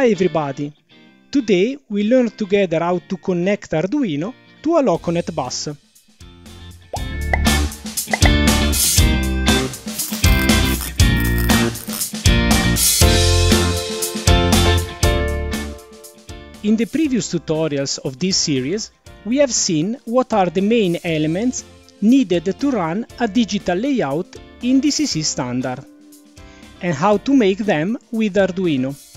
Hi everybody! Today we learn together how to connect Arduino to a Loconet bus. In the previous tutorials of this series, we have seen what are the main elements needed to run a digital layout in DCC standard and how to make them with Arduino.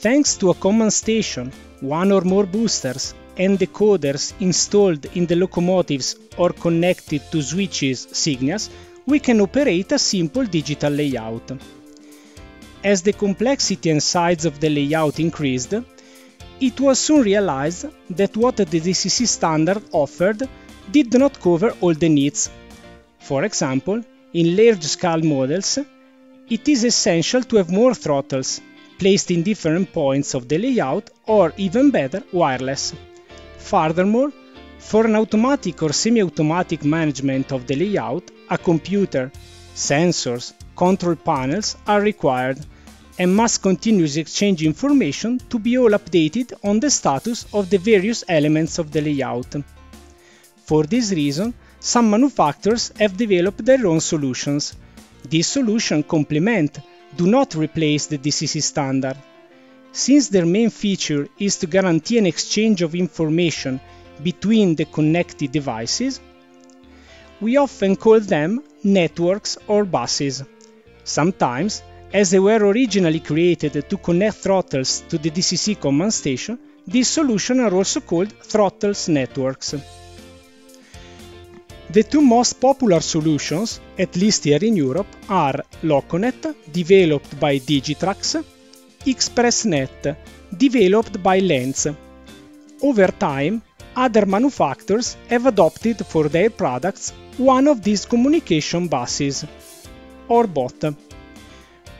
Thanks to a command station, one or more boosters and decoders installed in the locomotives or connected to switches signals, we can operate a simple digital layout. As the complexity and size of the layout increased, it was soon realized that what the DCC standard offered did not cover all the needs. For example, in large-scale models, it is essential to have more throttles, placed in different points of the layout or, even better, wireless. Furthermore, for an automatic or semi-automatic management of the layout, a computer, sensors, control panels are required and must continuously exchange information to be all updated on the status of the various elements of the layout. For this reason, some manufacturers have developed their own solutions, this solution complement, do not replace the DCC standard. Since their main feature is to guarantee an exchange of information between the connected devices, we often call them networks or buses. Sometimes, as they were originally created to connect throttles to the DCC command station, these solutions are also called throttles networks. The two most popular solutions, at least here in Europe, are Loconet, developed by Digitrax, XpressNet, developed by Lenz. Over time, other manufacturers have adopted for their products one of these communication buses, or both.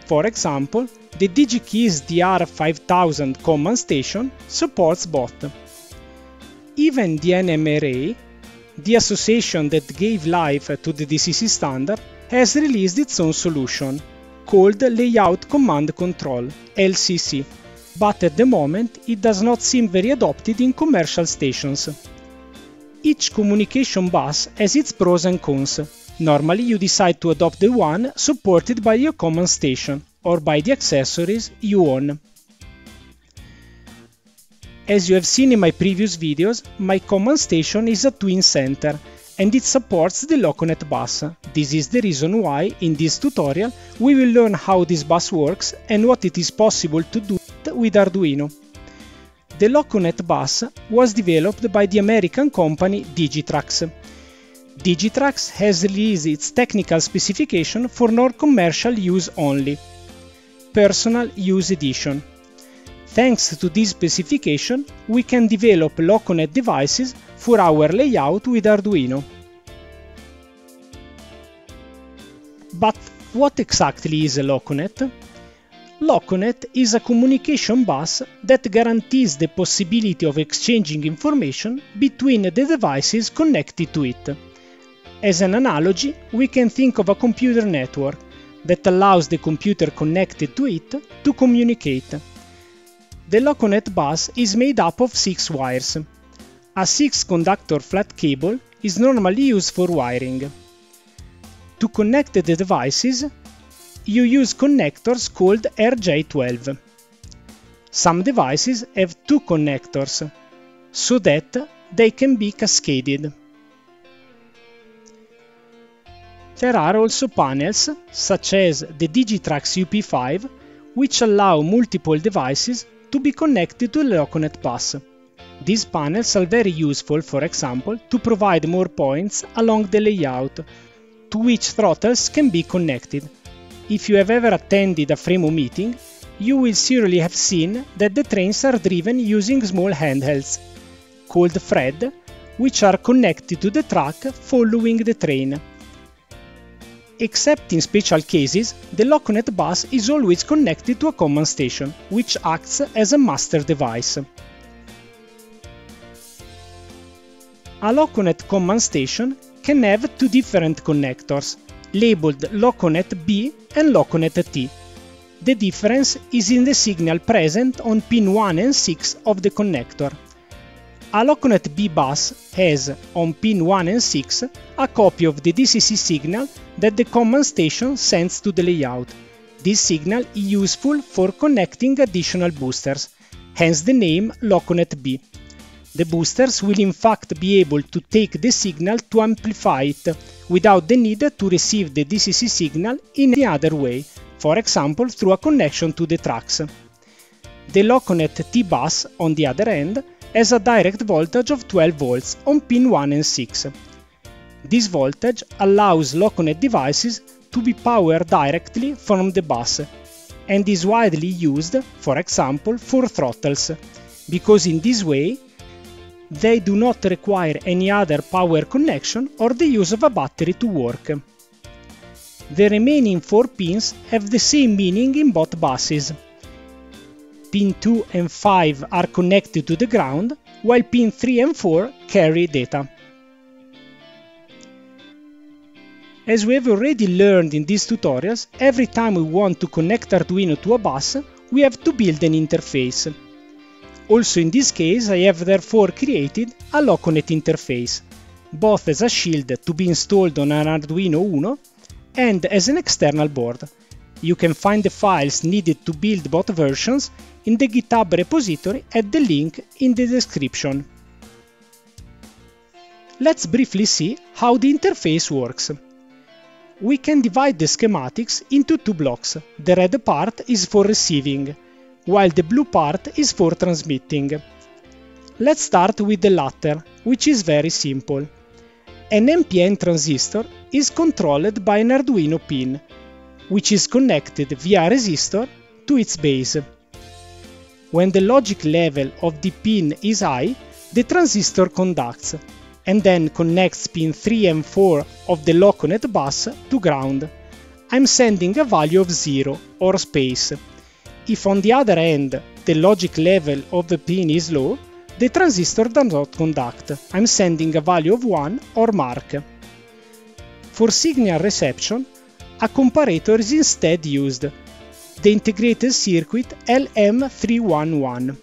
For example, the Digikeijs DR5000 command station supports both. Even the NMRA the association that gave life to the DCC standard has released its own solution, called Layout Command Control LCC, but at the moment it does not seem very adopted in commercial stations. Each communication bus has its pros and cons. Normally you decide to adopt the one supported by your command station or by the accessories you own. As you have seen in my previous videos, my command station is a twin center and it supports the Loconet bus. This is the reason why, in this tutorial, we will learn how this bus works and what it is possible to do with Arduino. The Loconet bus was developed by the American company Digitrax. Digitrax has released its technical specification for non-commercial use only. Personal Use Edition Thanks to this specification, we can develop Loconet devices for our layout with Arduino. But what exactly is a Loconet? Loconet is a communication bus that guarantees the possibility of exchanging information between the devices connected to it. As an analogy, we can think of a computer network that allows the computer connected to it to communicate. The Loconet bus is made up of six wires. A six-conductor flat cable is normally used for wiring. To connect the devices, you use connectors called RJ12. Some devices have two connectors, so that they can be cascaded. There are also panels, such as the Digitrax UP5, which allow multiple devices to be connected to the Loconet bus. These panels are very useful, for example, to provide more points along the layout to which throttles can be connected. If you have ever attended a Fremo meeting, you will surely have seen that the trains are driven using small handhelds, called Fred, which are connected to the track following the train. Except in special cases, the Loconet bus is always connected to a command station, which acts as a master device. A Loconet command station can have two different connectors, labeled Loconet B and Loconet T. The difference is in the signal present on pin 1 and 6 of the connector. A Loconet B bus has, on pin 1 and 6, a copy of the DCC signal that the command station sends to the layout. This signal is useful for connecting additional boosters, hence the name Loconet B. The boosters will in fact be able to take the signal to amplify it, without the need to receive the DCC signal in any other way, for example through a connection to the tracks. The Loconet T-Bus, on the other end, has a direct voltage of 12 volts on pin 1 and 6. This voltage allows Loconet devices to be powered directly from the bus and is widely used, for example, for throttles, because in this way they do not require any other power connection or the use of a battery to work. The remaining 4 pins have the same meaning in both buses. Pin 2 and 5 are connected to the ground, while pin 3 and 4 carry data. As we have already learned in these tutorials, every time we want to connect Arduino to a bus, we have to build an interface. Also in this case I have therefore created a Loconet interface, both as a shield to be installed on an Arduino Uno and as an external board. You can find the files needed to build both versions in the GitHub repository at the link in the description. Let's briefly see how the interface works. We can divide the schematics into two blocks. The red part is for receiving, while the blue part is for transmitting. Let's start with the latter, which is very simple. An NPN transistor is controlled by an Arduino pin, which is connected via a resistor to its base. When the logic level of the pin is high, the transistor conducts, and then connects pin 3 and 4 of the Loconet bus to ground. I'm sending a value of 0 or space. If on the other end the logic level of the pin is low, the transistor does not conduct. I'm sending a value of 1 or mark. For signal reception, a comparator is instead used, the integrated circuit LM311.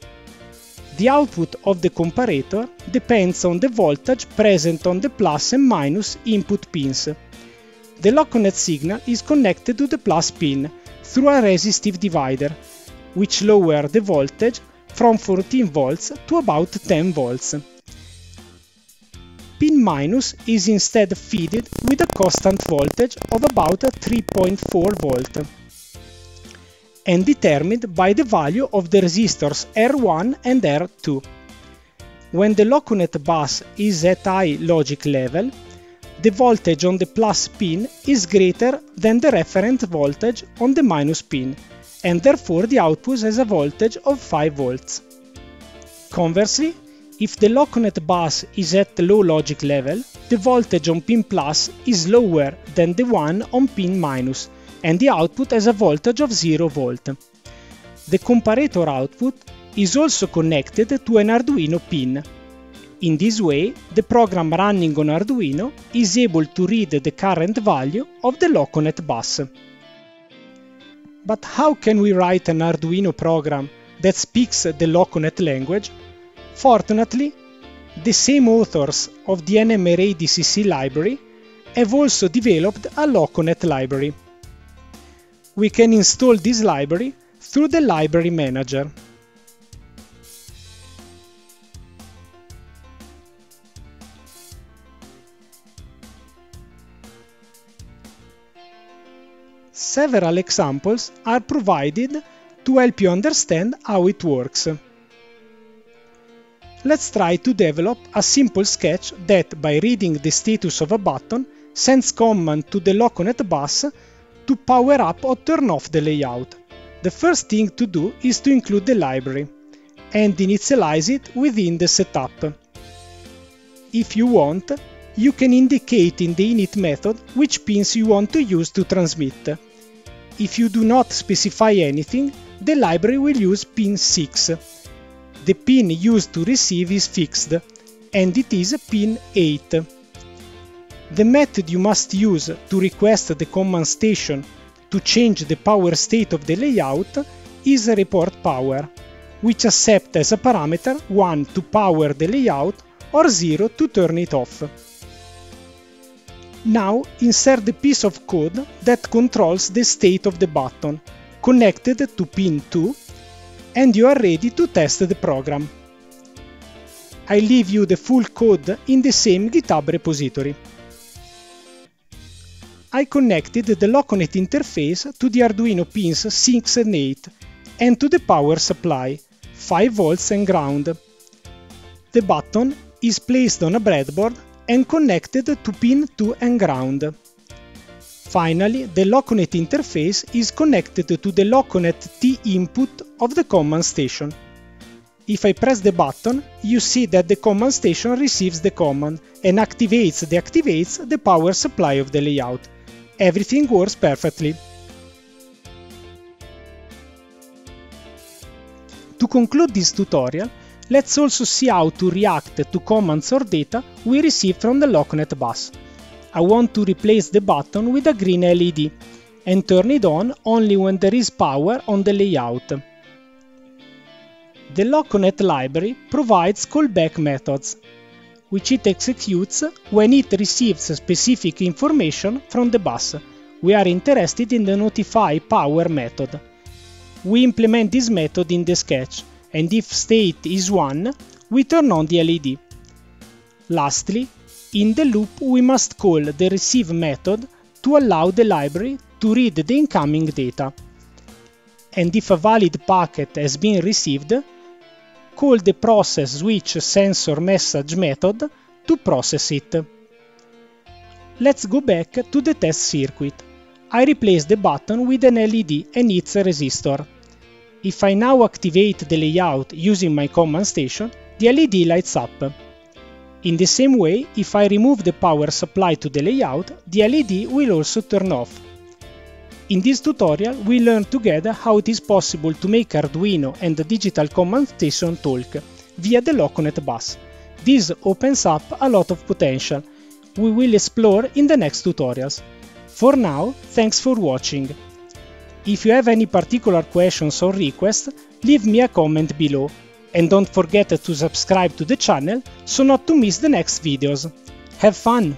The output of the comparator depends on the voltage present on the plus and minus input pins. The Loconet signal is connected to the plus pin through a resistive divider, which lowers the voltage from 14 volts to about 10 volts. Pin minus is instead fed with a constant voltage of about 3.4 volt and determined by the value of the resistors R1 and R2. When the Loconet bus is at high logic level, the voltage on the plus pin is greater than the referent voltage on the minus pin, and therefore the output has a voltage of 5 volts. Conversely, if the Loconet bus is at low logic level, the voltage on pin plus is lower than the one on pin minus, and the output has a voltage of 0 volt. The comparator output is also connected to an Arduino pin. In this way, the program running on Arduino is able to read the current value of the Loconet bus. But how can we write an Arduino program that speaks the Loconet language? Fortunately, the same authors of the NMRA DCC library have also developed a Loconet library we can install this library through the Library Manager. Several examples are provided to help you understand how it works. Let's try to develop a simple sketch that, by reading the status of a button, sends command to the Loconet bus to power up or turn off the layout. The first thing to do is to include the library and initialize it within the setup. If you want, you can indicate in the init method which pins you want to use to transmit. If you do not specify anything, the library will use pin 6. The pin used to receive is fixed, and it is pin 8. The method you must use to request the command station to change the power state of the layout is report power, which accepts as a parameter 1 to power the layout or 0 to turn it off. Now insert the piece of code that controls the state of the button, connected to pin 2, and you are ready to test the program. I leave you the full code in the same GitHub repository. I connected the Loconet interface to the Arduino pins 6 and 8 and to the power supply, 5 volts and ground. The button is placed on a breadboard and connected to pin 2 and ground. Finally, the Loconet interface is connected to the Loconet T input of the command station. If I press the button, you see that the command station receives the command and activates deactivates the power supply of the layout. Everything works perfectly. To conclude this tutorial, let's also see how to react to commands or data we receive from the Loconet bus. I want to replace the button with a green LED and turn it on only when there is power on the layout. The Loconet library provides callback methods, which it executes when it receives specific information from the bus. We are interested in the notify power method. We implement this method in the sketch, and if state is 1, we turn on the LED. Lastly, in the loop we must call the receive method to allow the library to read the incoming data. And if a valid packet has been received, call the process switch sensor message method to process it. Let's go back to the test circuit. I replace the button with an LED and its resistor. If I now activate the layout using my command station, the LED lights up. In the same way, if I remove the power supply to the layout, the LED will also turn off. In this tutorial, we learn together how it is possible to make Arduino and the digital command station talk via the Loconet bus. This opens up a lot of potential. We will explore in the next tutorials. For now, thanks for watching. If you have any particular questions or requests, leave me a comment below. And don't forget to subscribe to the channel so not to miss the next videos. Have fun!